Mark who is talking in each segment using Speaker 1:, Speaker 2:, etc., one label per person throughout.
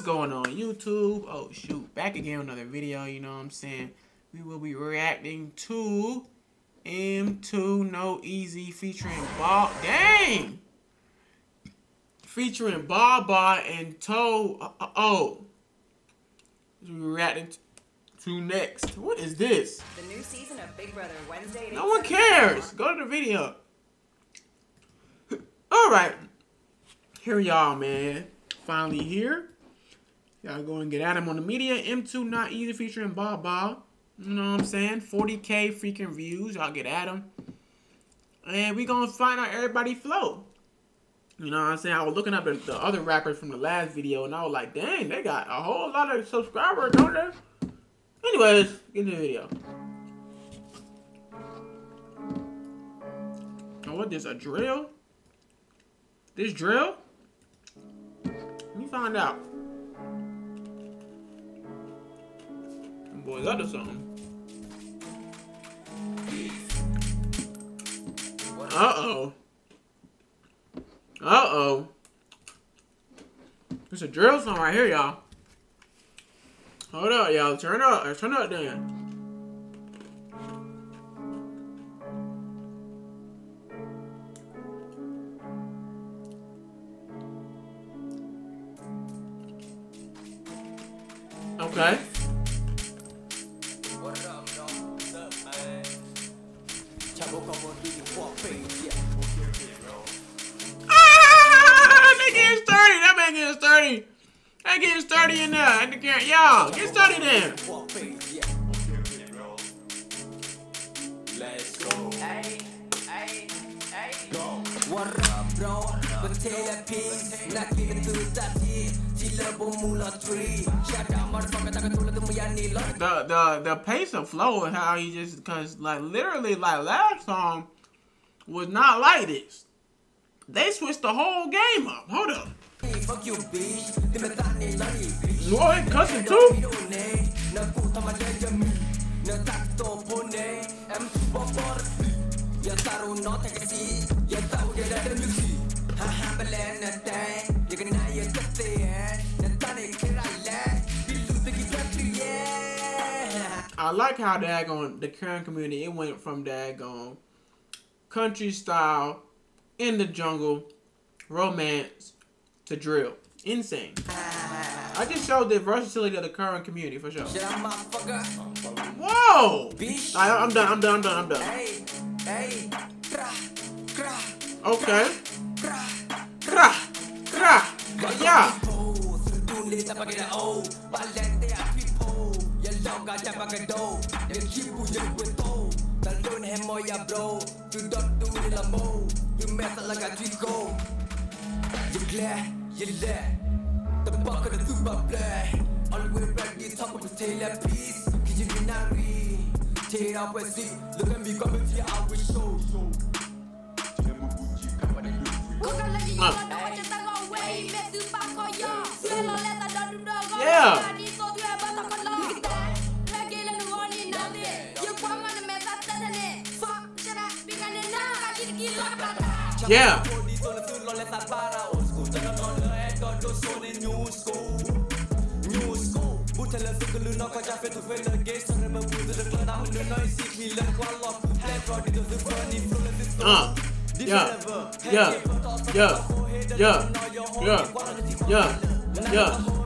Speaker 1: What's going on YouTube? Oh shoot, back again with another video, you know what I'm saying? We will be reacting to M2 No Easy featuring Bob Dang! Featuring Baba and Toe uh, uh, Oh. We reacting to next. What is this?
Speaker 2: The new season of Big Brother Wednesday.
Speaker 1: No one cares. Go to the video. Alright. Here y'all, man. Finally here. Y'all go and get at him on the media. M2 Not Easy featuring Baw Baw. You know what I'm saying? 40k freaking views. Y'all get at him. And we gonna find out everybody flow. You know what I'm saying? I was looking up at the other rappers from the last video and I was like, dang, they got a whole lot of subscribers, don't they? Anyways, get into the video. Oh, what this, a drill? This drill? Let me find out. Them boys up something. Uh-oh. Uh-oh. There's a drill song right here, y'all. Hold up, y'all. Turn up. Uh, turn up then. Okay. They getting sturdy in there. In the can y'all get sturdy then.
Speaker 3: Let's go.
Speaker 2: Hey, hey, hey. Go.
Speaker 3: What up, bro? That peace. Giving to that year. Chilla bomula tree. Shut down, motherfucker. Taka tula tu muyani.
Speaker 1: The the the pace of flow and how he just cause like literally like last song was not like this. They switched the whole game up. Hold up.
Speaker 3: Hey, fuck you, bitch. Timetani lari, bitch.
Speaker 1: Boy, cussing too.
Speaker 3: Na ku tama leja mi. Na takto pone. Em bopor. Ya taru no takasi. Ya tahu dia dah music. Ha ha belen na tang. Ya kena ya kate Na tani kira la. Bilu tegi kati yeah.
Speaker 1: I like how daggone the Karen community it went from daggone country style in the jungle romance to drill. Insane. I just showed the versatility of the Karen community for sure.
Speaker 3: Up.
Speaker 1: Whoa! I, I'm done. I'm done. I'm done. I'm done.
Speaker 3: Hey, hey. Kra, up and see, look at me coming to I will show.
Speaker 1: Yeah. Yeah. Uh. Yeah. Yeah. Yeah. Yeah. Yeah. Yeah. Yeah.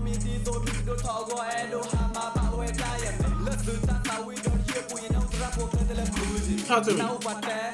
Speaker 1: Talk to me.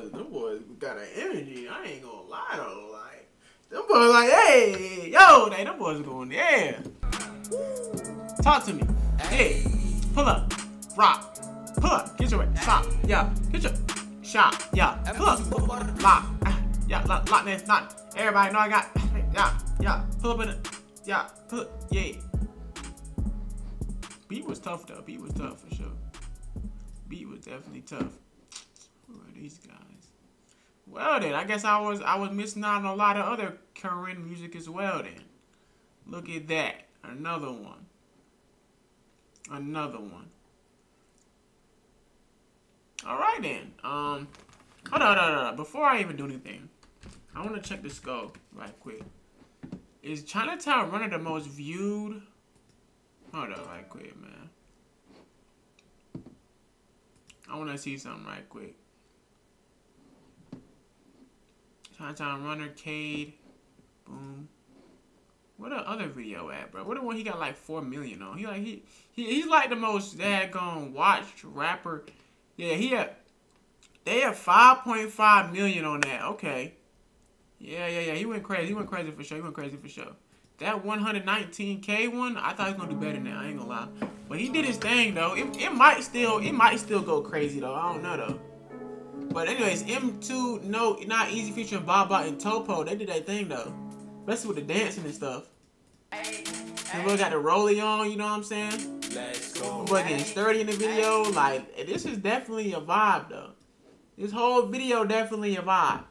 Speaker 1: boys, them boys got an energy. I ain't gonna lie though. Like, them boys like, hey, yo, they them boys going, yeah. Talk to me. Hey, pull up, rock, pull up, get your way, stop, yeah, get your shot, yeah, pull up, lock, ah, yeah, lock, lock this, lock. Everybody know I got, yeah, yeah, pull up in it, yeah, huh, yeah. Beat was tough though. Beat was tough for sure. Beat was definitely tough. Who are these guys? Well then, I guess I was I was missing out on a lot of other Karen music as well then. Look at that. Another one. Another one. Alright then. Um hold on, hold on, hold on. Before I even do anything, I wanna check the scope right quick. Is Chinatown Runner the most viewed? Hold on right quick, man. I wanna see something right quick. Chinatown Runner, Cade, boom. What the other video at, bro? What the one he got like four million on? He like he, he he's like the most daggone watched rapper. Yeah, he had they have five point five million on that. Okay. Yeah, yeah, yeah. He went crazy. He went crazy for sure. He went crazy for sure. That 119k one, I thought he was gonna do better now. I ain't gonna lie. But he did his thing though. It, it might still it might still go crazy though. I don't know though. But anyways, M2 no not easy featuring Baba and Toh Poe. They did that thing though. Especially with the dancing and stuff. And we got the rollie on, you know what I'm saying?
Speaker 3: Let's go.
Speaker 1: But getting sturdy in the video, like this is definitely a vibe though. This whole video definitely a vibe.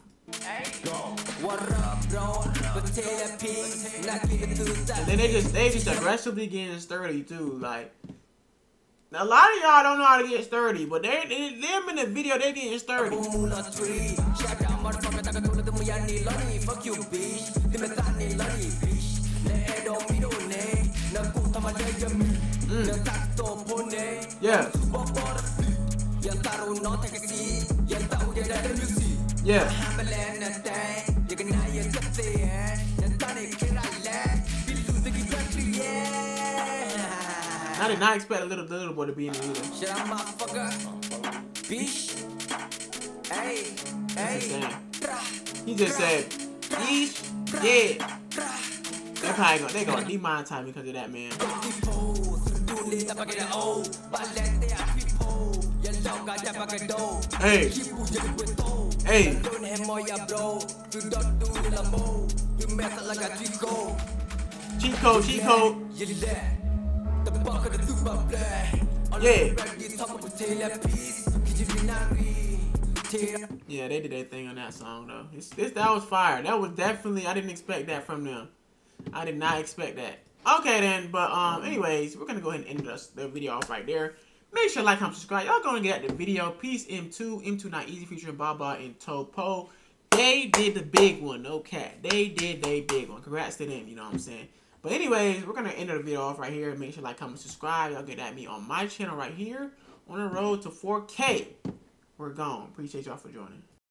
Speaker 3: What up, bro? But tell a piece, not give it to the
Speaker 1: And then they just they just aggressively getting sturdy too. Like a lot of y'all don't know how to get sturdy, but they, they them in the video they getting sturdy.
Speaker 3: Di me ta
Speaker 1: I did not expect a little little boy to be in the video.
Speaker 3: Shut up, motherfucker. Bitch. Hey, hey.
Speaker 1: He just said, "Each, yeah." They're probably gonna they gonna demonetize me because of that man. Hey, hey, cheat code. Yeah. Yeah, they did their thing on that song though. It's, this that was fire. That was definitely I didn't expect that from them. I did not expect that. Okay then, but um, anyways, we're gonna go ahead and end the, the video off right there. Make sure to like, comment, subscribe. Y'all gonna get the video. Peace M2, M2 Not Easy featuring Baba and Toh Poe. They did the big one, no cat. They did they big one. Congrats to them, you know what I'm saying? But anyways, we're gonna end the video off right here. Make sure like, comment, subscribe. Y'all get at me on my channel right here. On the road to 4K. We're gone. Appreciate y'all for joining.